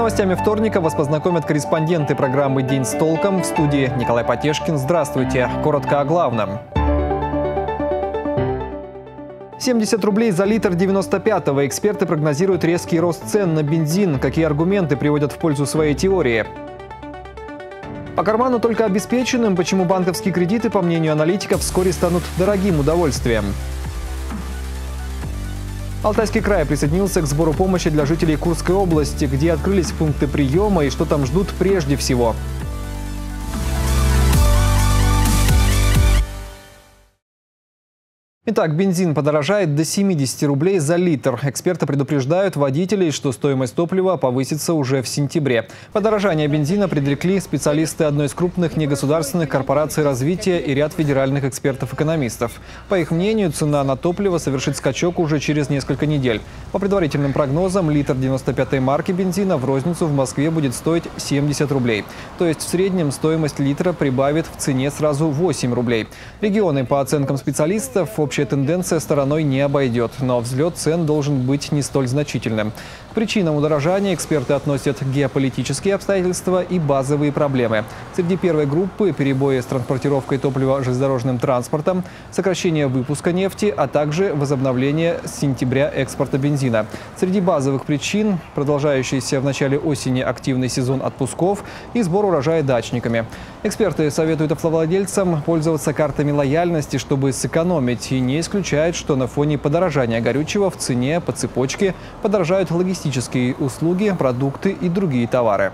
новостями вторника вас познакомят корреспонденты программы «День с толком» в студии Николай Потешкин. Здравствуйте. Коротко о главном. 70 рублей за литр 95-го. Эксперты прогнозируют резкий рост цен на бензин. Какие аргументы приводят в пользу своей теории? По карману только обеспеченным, почему банковские кредиты, по мнению аналитиков, вскоре станут дорогим удовольствием. Алтайский край присоединился к сбору помощи для жителей Курской области, где открылись пункты приема и что там ждут прежде всего. Итак, бензин подорожает до 70 рублей за литр. Эксперты предупреждают водителей, что стоимость топлива повысится уже в сентябре. Подорожание бензина предрекли специалисты одной из крупных негосударственных корпораций развития и ряд федеральных экспертов-экономистов. По их мнению, цена на топливо совершит скачок уже через несколько недель. По предварительным прогнозам, литр 95-й марки бензина в розницу в Москве будет стоить 70 рублей. То есть в среднем стоимость литра прибавит в цене сразу 8 рублей. Регионы, по оценкам специалистов, общая общая тенденция стороной не обойдет, но взлет цен должен быть не столь значительным. К причинам удорожания эксперты относят геополитические обстоятельства и базовые проблемы. Среди первой группы – перебои с транспортировкой топлива железнодорожным транспортом, сокращение выпуска нефти, а также возобновление с сентября экспорта бензина. Среди базовых причин – продолжающийся в начале осени активный сезон отпусков и сбор урожая дачниками. Эксперты советуют автовладельцам пользоваться картами лояльности, чтобы сэкономить, и не исключают, что на фоне подорожания горючего в цене по цепочке подорожают логистические услуги, продукты и другие товары.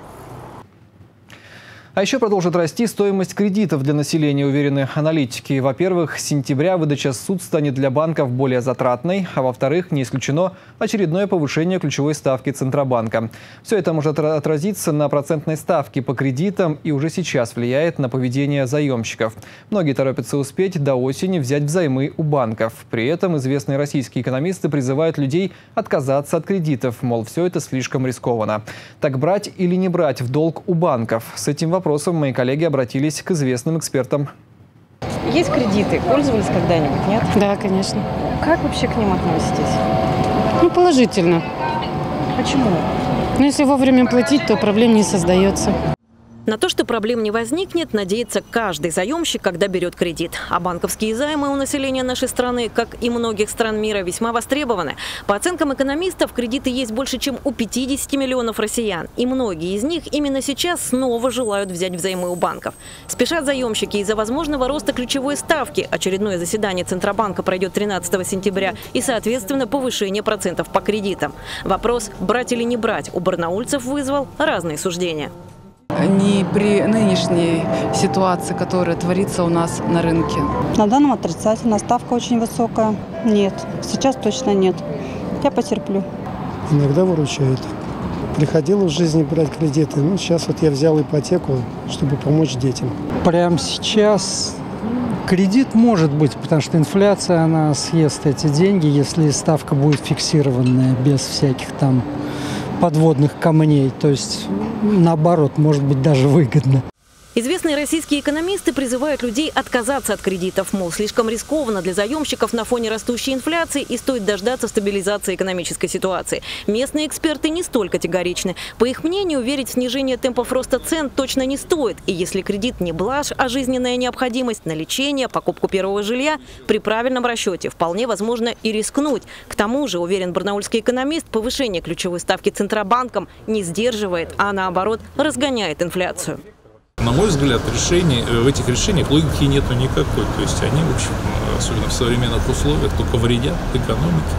А еще продолжит расти стоимость кредитов для населения, уверены аналитики. Во-первых, с сентября выдача суд станет для банков более затратной, а во-вторых, не исключено очередное повышение ключевой ставки Центробанка. Все это может отразиться на процентной ставке по кредитам и уже сейчас влияет на поведение заемщиков. Многие торопятся успеть до осени взять взаймы у банков. При этом известные российские экономисты призывают людей отказаться от кредитов, мол, все это слишком рискованно. Так брать или не брать в долг у банков? С этим вопросом вопросом мои коллеги обратились к известным экспертам. Есть кредиты, пользовались когда-нибудь, нет? Да, конечно. Как вообще к ним относитесь? Ну, положительно. Почему? Ну, если вовремя платить, то проблем не создается. На то, что проблем не возникнет, надеется каждый заемщик, когда берет кредит. А банковские займы у населения нашей страны, как и многих стран мира, весьма востребованы. По оценкам экономистов, кредиты есть больше, чем у 50 миллионов россиян. И многие из них именно сейчас снова желают взять взаймы у банков. Спешат заемщики из-за возможного роста ключевой ставки. Очередное заседание Центробанка пройдет 13 сентября и, соответственно, повышение процентов по кредитам. Вопрос, брать или не брать, у барнаульцев вызвал разные суждения не при нынешней ситуации, которая творится у нас на рынке. На данном отрицательно. Ставка очень высокая. Нет, сейчас точно нет. Я потерплю. Иногда выручает. Приходило в жизни брать кредиты. Ну, сейчас вот я взял ипотеку, чтобы помочь детям. Прямо сейчас кредит может быть, потому что инфляция, она съест эти деньги, если ставка будет фиксированная, без всяких там подводных камней. То есть, наоборот, может быть даже выгодно. Известные российские экономисты призывают людей отказаться от кредитов. Мол, слишком рискованно для заемщиков на фоне растущей инфляции и стоит дождаться стабилизации экономической ситуации. Местные эксперты не столь категоричны. По их мнению, верить в снижение темпов роста цен точно не стоит. И если кредит не блажь, а жизненная необходимость на лечение, покупку первого жилья, при правильном расчете вполне возможно и рискнуть. К тому же, уверен барнаульский экономист, повышение ключевой ставки Центробанком не сдерживает, а наоборот разгоняет инфляцию. На мой взгляд, решений, э, в этих решениях логики нету никакой. То есть они, в общем, особенно в современных условиях, только вредят экономике,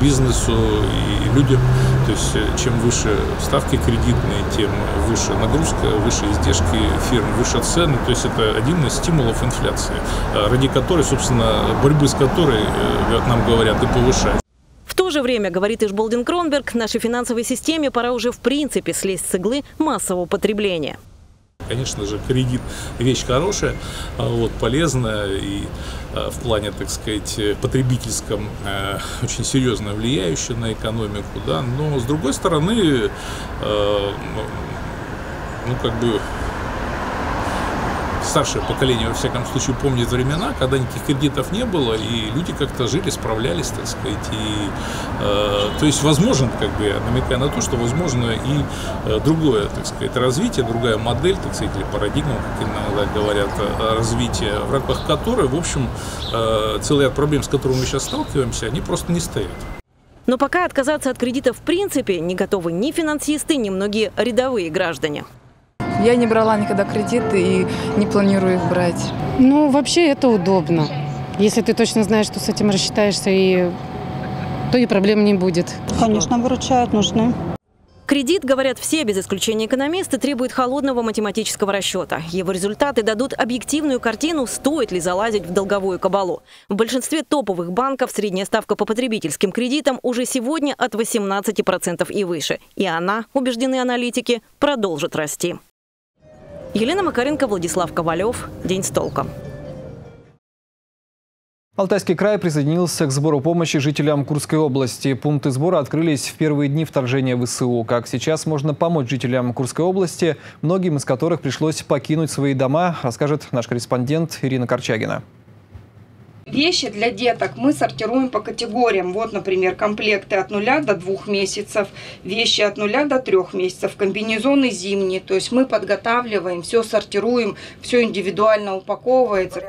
бизнесу и людям. То есть э, чем выше ставки кредитные, тем выше нагрузка, выше издержки фирм, выше цены. То есть это один из стимулов инфляции, э, ради которой, собственно, борьбы с которой, нам говорят, и повышать. В то же время, говорит Ишболдин Кронберг, нашей финансовой системе пора уже в принципе слезть с иглы массового потребления. Конечно же, кредит вещь хорошая, а, вот, полезная и а, в плане, так сказать, потребительском а, очень серьезно влияющая на экономику, да, но с другой стороны, ну, как бы старшее поколение, во всяком случае, помнит времена, когда никаких кредитов не было, и люди как-то жили, справлялись, так сказать. И, э, то есть, возможен, как бы, я намекаю на то, что возможно и э, другое, так сказать, развитие, другая модель, так сказать, или парадигма, как иногда говорят, э, развития, в рамках которой, в общем, э, целый ряд проблем, с которыми мы сейчас сталкиваемся, они просто не стоят. Но пока отказаться от кредитов в принципе не готовы ни финансисты, ни многие рядовые граждане. Я не брала никогда кредиты и не планирую их брать. Ну, вообще это удобно. Если ты точно знаешь, что с этим рассчитаешься, и... то и проблем не будет. Конечно, выручают, нужны. Кредит, говорят все, без исключения экономисты, требует холодного математического расчета. Его результаты дадут объективную картину, стоит ли залазить в долговую кабалу. В большинстве топовых банков средняя ставка по потребительским кредитам уже сегодня от 18% и выше. И она, убеждены аналитики, продолжит расти. Елена Макаренко, Владислав Ковалев. День с толком. Алтайский край присоединился к сбору помощи жителям Курской области. Пункты сбора открылись в первые дни вторжения ВСУ. Как сейчас можно помочь жителям Курской области, многим из которых пришлось покинуть свои дома, расскажет наш корреспондент Ирина Корчагина. Вещи для деток мы сортируем по категориям. Вот, например, комплекты от 0 до 2 месяцев, вещи от 0 до 3 месяцев, комбинезоны зимние. То есть мы подготавливаем, все сортируем, все индивидуально упаковывается.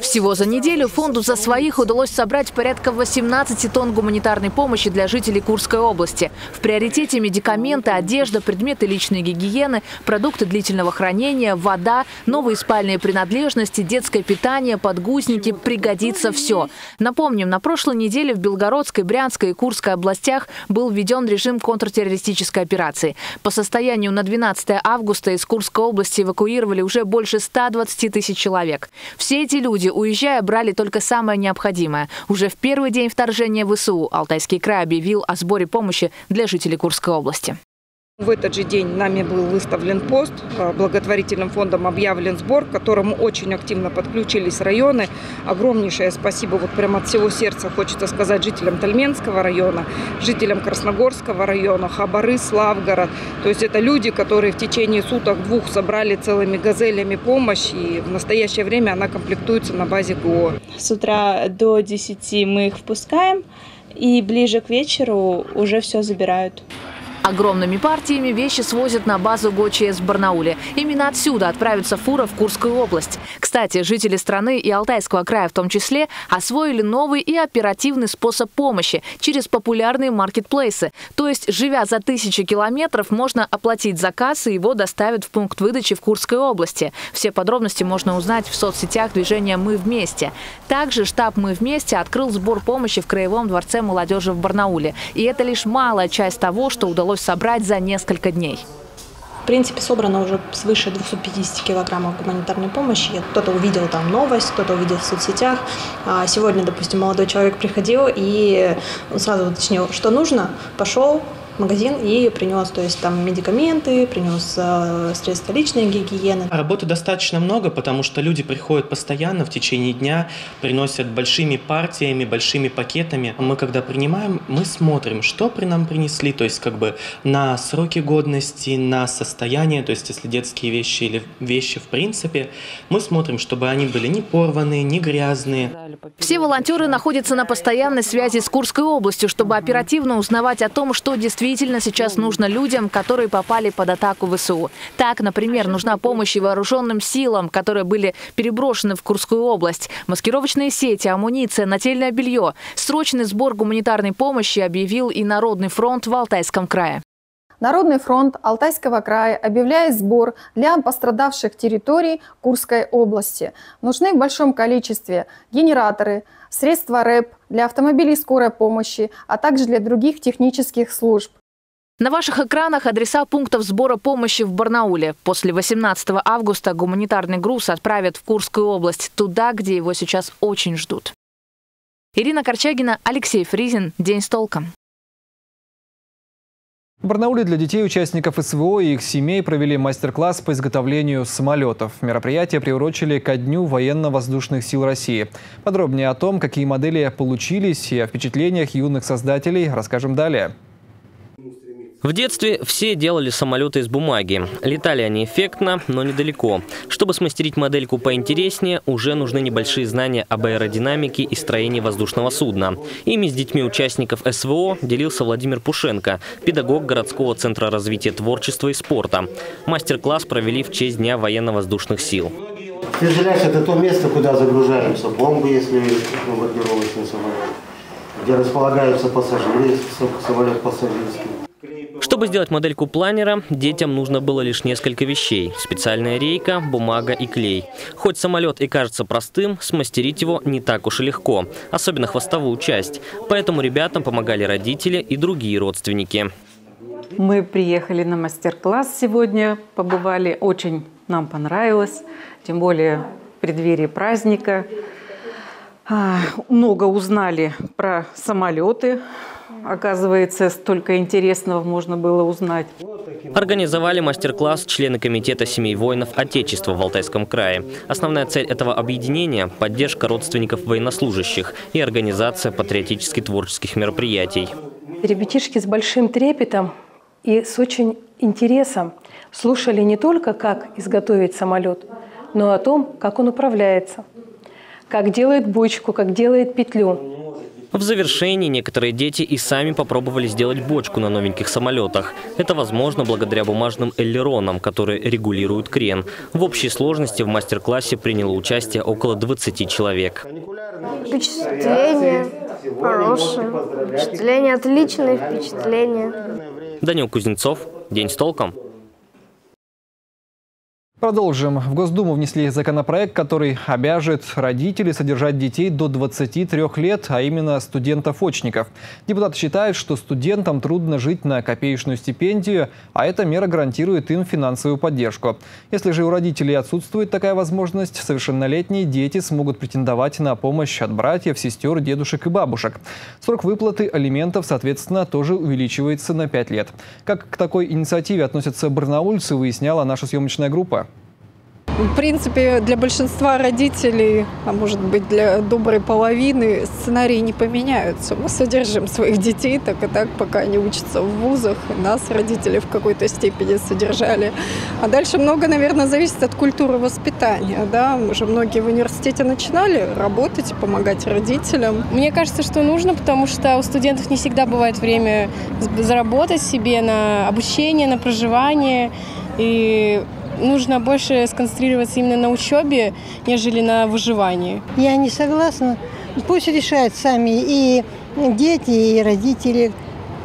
Всего за неделю фонду «За своих» удалось собрать порядка 18 тонн гуманитарной помощи для жителей Курской области. В приоритете медикаменты, одежда, предметы личной гигиены, продукты длительного хранения, вода, новые спальные принадлежности, детское питание, подгузники, пригодится все. Напомним, на прошлой неделе в Белгородской, Брянской и Курской областях был введен режим контртеррористической операции. По состоянию на 12 августа из Курской области эвакуировали уже больше 120 тысяч человек. Все эти люди уезжая, брали только самое необходимое. Уже в первый день вторжения ВСУ Алтайский край объявил о сборе помощи для жителей Курской области. В этот же день нами был выставлен пост, а, благотворительным фондом объявлен сбор, к которому очень активно подключились районы. Огромнейшее спасибо вот прямо от всего сердца хочется сказать жителям Тальменского района, жителям Красногорского района, Хабары, Славгород. То есть это люди, которые в течение суток двух собрали целыми газелями помощь, и в настоящее время она комплектуется на базе ГО. С утра до 10 мы их впускаем, и ближе к вечеру уже все забирают. Огромными партиями вещи свозят на базу ГОЧС в Барнауле. Именно отсюда отправится фура в Курскую область. Кстати, жители страны и Алтайского края в том числе освоили новый и оперативный способ помощи через популярные маркетплейсы. То есть, живя за тысячи километров, можно оплатить заказ и его доставят в пункт выдачи в Курской области. Все подробности можно узнать в соцсетях движения «Мы вместе». Также штаб «Мы вместе» открыл сбор помощи в Краевом дворце молодежи в Барнауле. И это лишь малая часть того, что удалось удалось собрать за несколько дней. В принципе, собрано уже свыше 250 килограммов гуманитарной помощи. Кто-то увидел там новость, кто-то увидел в соцсетях. А сегодня, допустим, молодой человек приходил и сразу уточнил, что нужно, пошел, магазин и принес, то есть там медикаменты, принес э, средства личной гигиены. Работы достаточно много, потому что люди приходят постоянно в течение дня, приносят большими партиями, большими пакетами. Мы когда принимаем, мы смотрим, что при нам принесли, то есть как бы на сроки годности, на состояние, то есть если детские вещи или вещи в принципе, мы смотрим, чтобы они были не порванные, не грязные. Все волонтеры находятся на постоянной связи с Курской областью, чтобы оперативно узнавать о том, что действительно действительно сейчас нужно людям, которые попали под атаку ВСУ. Так, например, нужна помощь и вооруженным силам, которые были переброшены в Курскую область. Маскировочные сети, амуниция, нательное белье. Срочный сбор гуманитарной помощи объявил и Народный фронт в Алтайском крае. Народный фронт Алтайского края объявляет сбор для пострадавших территорий Курской области. Нужны в большом количестве генераторы, средства РЭП для автомобилей скорой помощи, а также для других технических служб. На ваших экранах адреса пунктов сбора помощи в Барнауле. После 18 августа гуманитарный груз отправят в Курскую область, туда, где его сейчас очень ждут. Ирина Корчагина, Алексей Фризин. День с толком. В Барнауле для детей участников СВО и их семей провели мастер-класс по изготовлению самолетов. Мероприятие приурочили ко Дню военно-воздушных сил России. Подробнее о том, какие модели получились и о впечатлениях юных создателей, расскажем далее. В детстве все делали самолеты из бумаги. Летали они эффектно, но недалеко. Чтобы смастерить модельку поинтереснее, уже нужны небольшие знания об аэродинамике и строении воздушного судна. Ими с детьми участников СВО делился Владимир Пушенко, педагог городского центра развития творчества и спорта. Мастер-класс провели в честь Дня военно-воздушных сил. Фюзеляж – это то место, куда загружаются бомбы, если бомбардировочный самолет, где располагаются пассажиры, если самолет пассажирский. Чтобы сделать модельку планера, детям нужно было лишь несколько вещей. Специальная рейка, бумага и клей. Хоть самолет и кажется простым, смастерить его не так уж и легко, особенно хвостовую часть. Поэтому ребятам помогали родители и другие родственники. Мы приехали на мастер-класс сегодня, побывали, очень нам понравилось, тем более в преддверии праздника. А, много узнали про самолеты, Оказывается, столько интересного можно было узнать. Организовали мастер-класс члены Комитета семей воинов Отечества в Алтайском крае. Основная цель этого объединения – поддержка родственников военнослужащих и организация патриотически творческих мероприятий. Ребятишки с большим трепетом и с очень интересом слушали не только, как изготовить самолет, но и о том, как он управляется, как делает бочку, как делает петлю. В завершении некоторые дети и сами попробовали сделать бочку на новеньких самолетах. Это возможно благодаря бумажным эллеронам, которые регулируют крен. В общей сложности в мастер-классе приняло участие около 20 человек. Впечатление хорошее. Впечатление отличное впечатление. Данил Кузнецов. День с толком. Продолжим. В Госдуму внесли законопроект, который обяжет родителей содержать детей до 23 лет, а именно студентов-очников. Депутаты считают, что студентам трудно жить на копеечную стипендию, а эта мера гарантирует им финансовую поддержку. Если же у родителей отсутствует такая возможность, совершеннолетние дети смогут претендовать на помощь от братьев, сестер, дедушек и бабушек. Срок выплаты алиментов, соответственно, тоже увеличивается на 5 лет. Как к такой инициативе относятся барнаульцы, выясняла наша съемочная группа. В принципе, для большинства родителей, а может быть для доброй половины, сценарии не поменяются. Мы содержим своих детей так и так, пока они учатся в вузах. Нас родители в какой-то степени содержали. А дальше много, наверное, зависит от культуры воспитания. Да? Мы же многие в университете начинали работать помогать родителям. Мне кажется, что нужно, потому что у студентов не всегда бывает время заработать себе на обучение, на проживание. И нужно больше сконцентрироваться именно на учебе, нежели на выживании. Я не согласна. Пусть решают сами и дети, и родители.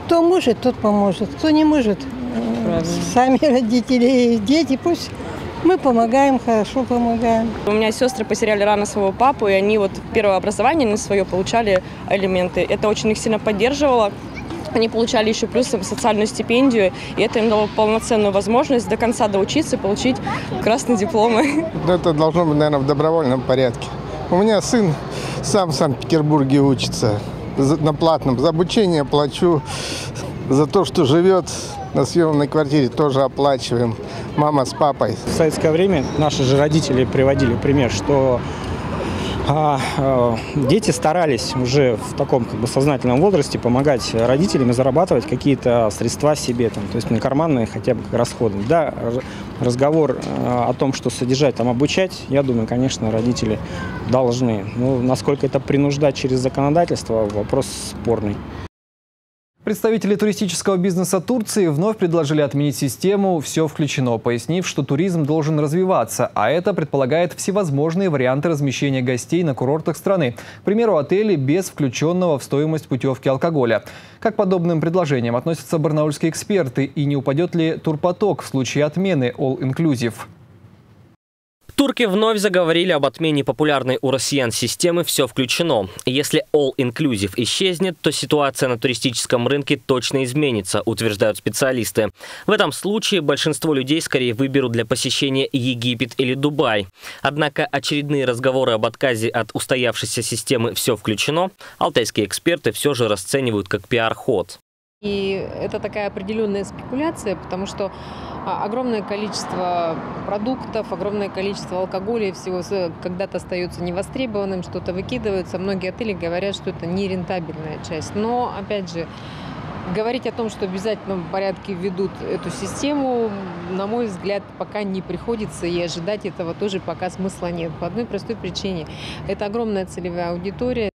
Кто может, тот поможет. Кто не может, Правильно. сами родители и дети пусть мы помогаем, хорошо помогаем. У меня сестры потеряли рано своего папу, и они вот первое образование на свое получали элементы. Это очень их сильно поддерживало. Они получали еще плюсом социальную стипендию, и это им дало полноценную возможность до конца доучиться и получить красные дипломы. Это должно быть, наверное, в добровольном порядке. У меня сын сам в Санкт-Петербурге учится на платном. За обучение плачу, за то, что живет на съемной квартире, тоже оплачиваем. Мама с папой. В советское время наши же родители приводили пример, что а, а, дети старались уже в таком как бы сознательном возрасте помогать родителям и зарабатывать какие-то средства себе, там, то есть на карманные хотя бы расходы. Да, разговор а, о том, что содержать, там, обучать, я думаю, конечно, родители должны. Ну, насколько это принуждать через законодательство, вопрос спорный. Представители туристического бизнеса Турции вновь предложили отменить систему «Все включено», пояснив, что туризм должен развиваться, а это предполагает всевозможные варианты размещения гостей на курортах страны. К примеру, отели без включенного в стоимость путевки алкоголя. Как подобным предложениям относятся барнаульские эксперты и не упадет ли турпоток в случае отмены All Inclusive? Турки вновь заговорили об отмене популярной у россиян системы «Все включено». Если All Inclusive исчезнет, то ситуация на туристическом рынке точно изменится, утверждают специалисты. В этом случае большинство людей скорее выберут для посещения Египет или Дубай. Однако очередные разговоры об отказе от устоявшейся системы «Все включено» алтайские эксперты все же расценивают как пиар-ход. И это такая определенная спекуляция, потому что а, огромное количество продуктов, огромное количество алкоголя и всего когда-то остается невостребованным, что-то выкидывается. Многие отели говорят, что это нерентабельная часть. Но, опять же, Говорить о том, что в обязательном порядке ведут эту систему, на мой взгляд, пока не приходится, и ожидать этого тоже пока смысла нет. По одной простой причине. Это огромная целевая аудитория.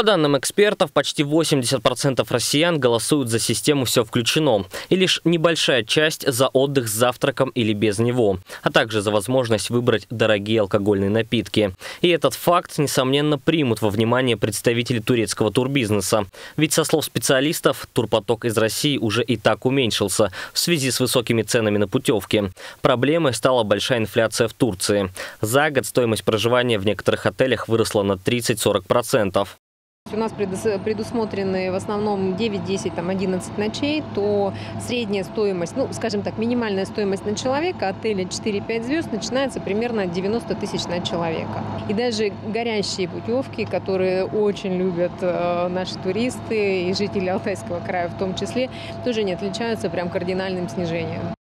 По данным экспертов, почти 80% россиян голосуют за систему «Все включено», и лишь небольшая часть за отдых с завтраком или без него, а также за возможность выбрать дорогие алкогольные напитки. И этот факт, несомненно, примут во внимание представители турецкого турбизнеса. Ведь, со слов специалистов, турпоток из России уже и так уменьшился в связи с высокими ценами на путевки. Проблемой стала большая инфляция в Турции. За год стоимость проживания в некоторых отелях выросла на 30-40%. У нас предусмотрены в основном 9, 10, там 11 ночей, то средняя стоимость, ну, скажем так, минимальная стоимость на человека отеля 4-5 звезд начинается примерно 90 тысяч на человека. И даже горящие путевки, которые очень любят э, наши туристы и жители Алтайского края в том числе, тоже не отличаются прям кардинальным снижением.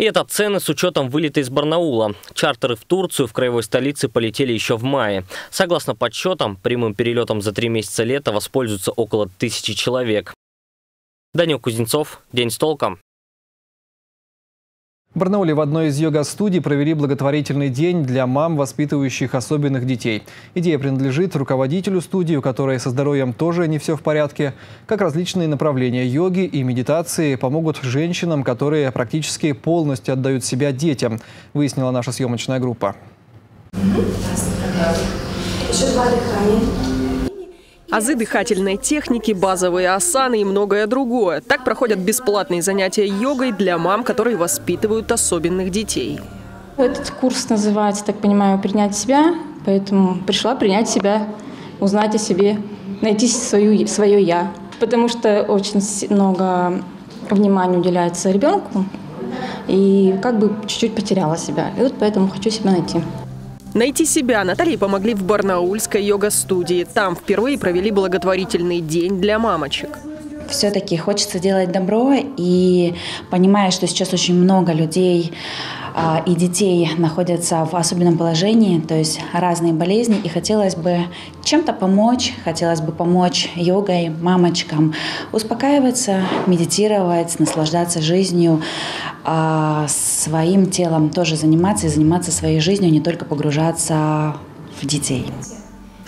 И это цены с учетом вылета из Барнаула. Чартеры в Турцию в краевой столице полетели еще в мае. Согласно подсчетам, прямым перелетом за три месяца лета воспользуются около тысячи человек. Данил Кузнецов, День с толком. Барнауле в одной из йога-студий провели благотворительный день для мам, воспитывающих особенных детей. Идея принадлежит руководителю студии, у которой со здоровьем тоже не все в порядке. Как различные направления йоги и медитации помогут женщинам, которые практически полностью отдают себя детям, выяснила наша съемочная группа. Еще два дыхания азы дыхательной техники, базовые асаны и многое другое. Так проходят бесплатные занятия йогой для мам, которые воспитывают особенных детей. Этот курс называется, так понимаю, «Принять себя», поэтому пришла принять себя, узнать о себе, найти свою, свое «я». Потому что очень много внимания уделяется ребенку, и как бы чуть-чуть потеряла себя. И вот поэтому хочу себя найти. Найти себя Наталье помогли в Барнаульской йога-студии. Там впервые провели благотворительный день для мамочек все-таки хочется делать добро, и понимая, что сейчас очень много людей а, и детей находятся в особенном положении, то есть разные болезни, и хотелось бы чем-то помочь, хотелось бы помочь йогой мамочкам успокаиваться, медитировать, наслаждаться жизнью, а, своим телом тоже заниматься и заниматься своей жизнью, не только погружаться в детей.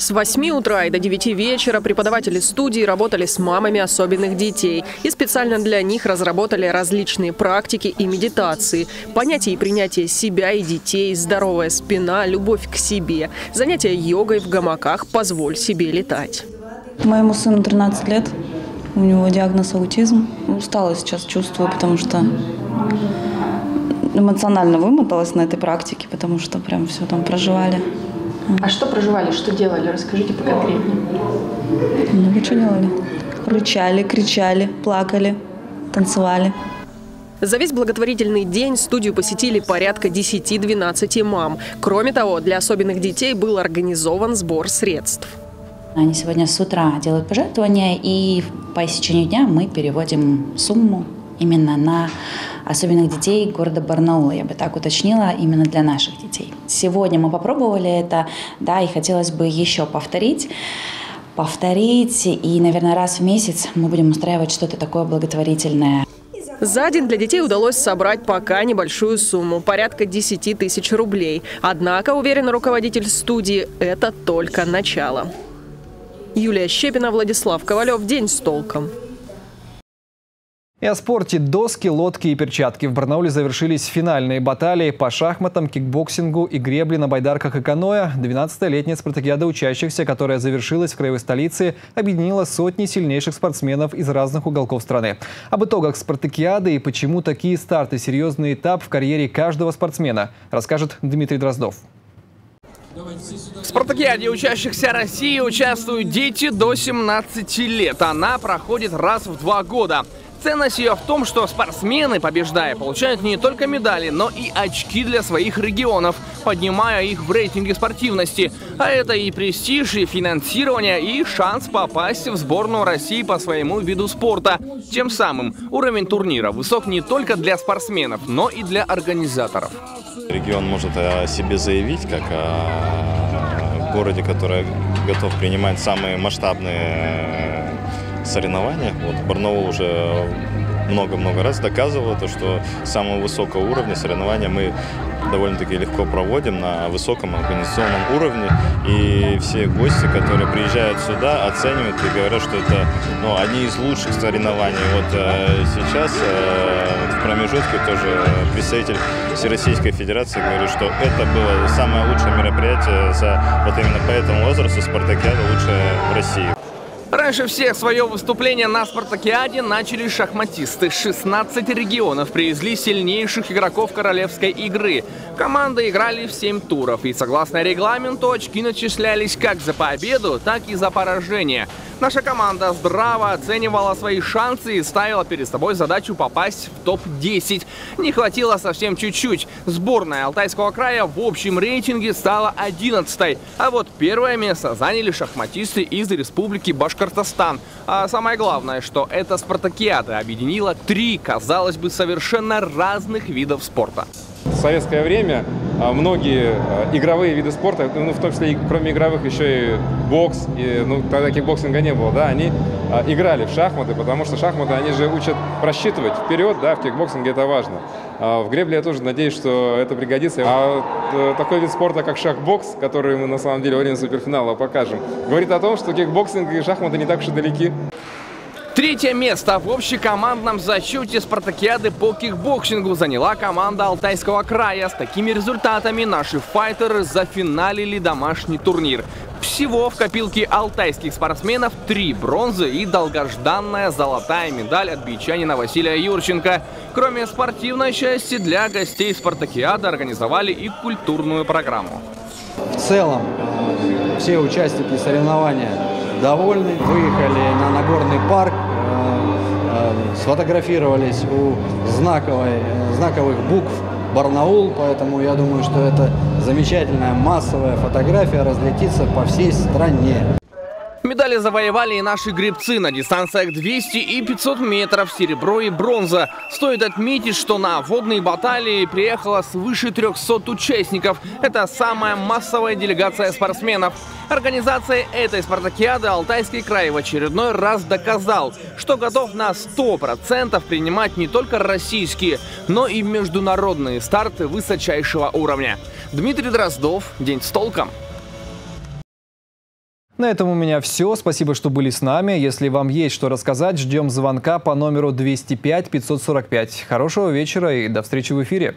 С 8 утра и до 9 вечера преподаватели студии работали с мамами особенных детей и специально для них разработали различные практики и медитации. Понятие и принятие себя и детей, здоровая спина, любовь к себе, занятия йогой в гамаках «Позволь себе летать». Моему сыну 13 лет, у него диагноз аутизм. Усталость сейчас чувствую, потому что эмоционально вымоталась на этой практике, потому что прям все там проживали. А что проживали, что делали? Расскажите поконкретнее. Много чего делали. Рычали, кричали, плакали, танцевали. За весь благотворительный день студию посетили порядка 10-12 мам. Кроме того, для особенных детей был организован сбор средств. Они сегодня с утра делают пожертвования, и по истечению дня мы переводим сумму именно на особенных детей города Барнаула, я бы так уточнила, именно для наших детей. Сегодня мы попробовали это, да, и хотелось бы еще повторить повторить, и, наверное, раз в месяц мы будем устраивать что-то такое благотворительное. За день для детей удалось собрать пока небольшую сумму – порядка 10 тысяч рублей. Однако, уверен руководитель студии, это только начало. Юлия Щепина, Владислав Ковалев. День с толком. И о спорте доски, лодки и перчатки. В Барнауле завершились финальные баталии по шахматам, кикбоксингу и гребле на байдарках и каноэ. 12-я летняя спартакиада учащихся, которая завершилась в краевой столице, объединила сотни сильнейших спортсменов из разных уголков страны. Об итогах спартакиады и почему такие старты – серьезный этап в карьере каждого спортсмена, расскажет Дмитрий Дроздов. В спартакиаде учащихся России участвуют дети до 17 лет. Она проходит раз в два года. Ценность ее в том, что спортсмены, побеждая, получают не только медали, но и очки для своих регионов, поднимая их в рейтинге спортивности. А это и престиж, и финансирование, и шанс попасть в сборную России по своему виду спорта. Тем самым уровень турнира высок не только для спортсменов, но и для организаторов. Регион может о себе заявить, как о городе, который готов принимать самые масштабные соревнованиях. Вот Барнаул уже много-много раз доказывал то, что самого высокого уровня соревнования мы довольно-таки легко проводим на высоком организационном уровне. И все гости, которые приезжают сюда, оценивают и говорят, что это ну, одни из лучших соревнований. Вот э, сейчас э, в промежутке тоже представитель Всероссийской Федерации говорит, что это было самое лучшее мероприятие за вот именно по этому возрасту Спартакиада лучшее в России. Раньше всех свое выступление на Спартакиаде начали шахматисты. 16 регионов привезли сильнейших игроков королевской игры. Команды играли в 7 туров, и согласно регламенту очки начислялись как за победу, так и за поражение. Наша команда здраво оценивала свои шансы и ставила перед собой задачу попасть в топ-10. Не хватило совсем чуть-чуть. Сборная Алтайского края в общем рейтинге стала 11 а вот первое место заняли шахматисты из республики Башкортостан. А самое главное, что эта спартакиада объединила три, казалось бы, совершенно разных видов спорта. В советское время а, многие а, игровые виды спорта, ну, в том числе, кроме игровых, еще и бокс, и, ну, тогда кикбоксинга не было, да, они а, играли в шахматы, потому что шахматы, они же учат просчитывать вперед, да, в кикбоксинге это важно. В гребле я тоже надеюсь, что это пригодится. А э, такой вид спорта, как шахбокс, который мы на самом деле во время суперфинала покажем, говорит о том, что кикбоксинг и шахматы не так уж и далеки. Третье место в общекомандном зачете спартакиады по кикбоксингу заняла команда Алтайского края. С такими результатами наши файтеры зафиналили домашний турнир. Всего в копилке алтайских спортсменов три бронзы и долгожданная золотая медаль от бийчанина Василия Юрченко. Кроме спортивной части, для гостей спартакиады организовали и культурную программу. В целом, все участники соревнования довольны. Выехали на Нагорный парк, э, э, сфотографировались у знаковой, э, знаковых букв Барнаул, поэтому я думаю, что это замечательная массовая фотография разлетится по всей стране. Медали завоевали и наши гребцы на дистанциях 200 и 500 метров, серебро и бронза. Стоит отметить, что на водные баталии приехало свыше 300 участников. Это самая массовая делегация спортсменов. Организация этой спартакиады Алтайский край в очередной раз доказал, что готов на 100% принимать не только российские, но и международные старты высочайшего уровня. Дмитрий Дроздов, День с толком. На этом у меня все. Спасибо, что были с нами. Если вам есть что рассказать, ждем звонка по номеру 205 545. Хорошего вечера и до встречи в эфире.